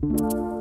Música